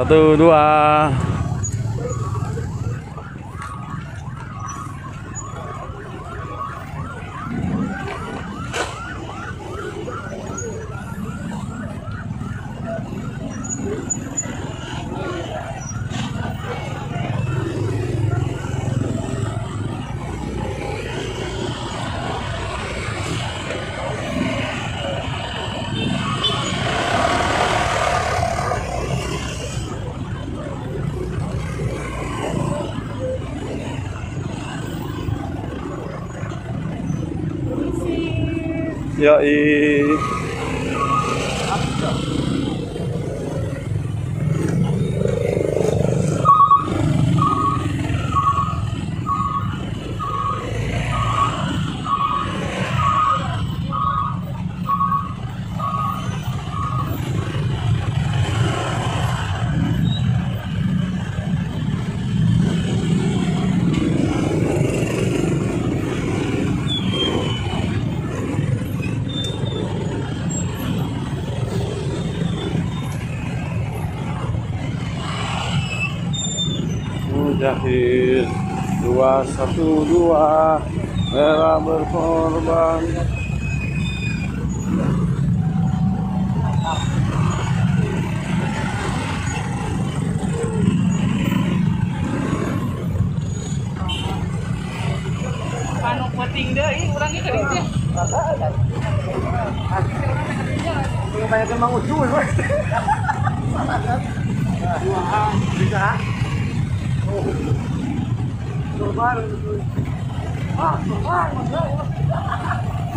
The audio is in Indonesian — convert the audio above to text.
Satu, dua. Yeah. i Mujahid dua satu dua merah berkorban Anu penting deh, ini orangnya ke dia. Kebanyakan mau usul, bisa. Tomaram os dois. Ah, tomaram, não.